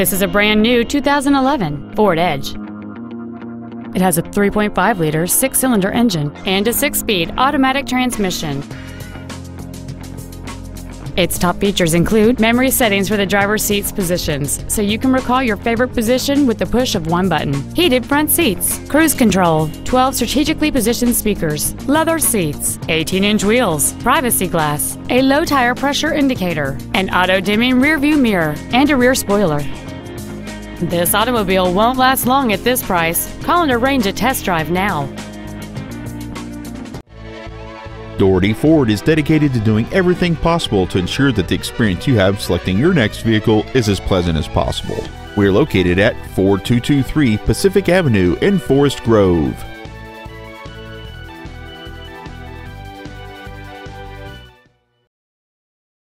This is a brand new 2011 Ford Edge. It has a 3.5 liter six cylinder engine and a six speed automatic transmission. Its top features include memory settings for the driver's seat's positions, so you can recall your favorite position with the push of one button. Heated front seats, cruise control, 12 strategically positioned speakers, leather seats, 18-inch wheels, privacy glass, a low tire pressure indicator, an auto-dimming rearview mirror, and a rear spoiler. This automobile won't last long at this price. Call and arrange a test drive now. Doherty Ford is dedicated to doing everything possible to ensure that the experience you have selecting your next vehicle is as pleasant as possible. We are located at 4223 Pacific Avenue in Forest Grove.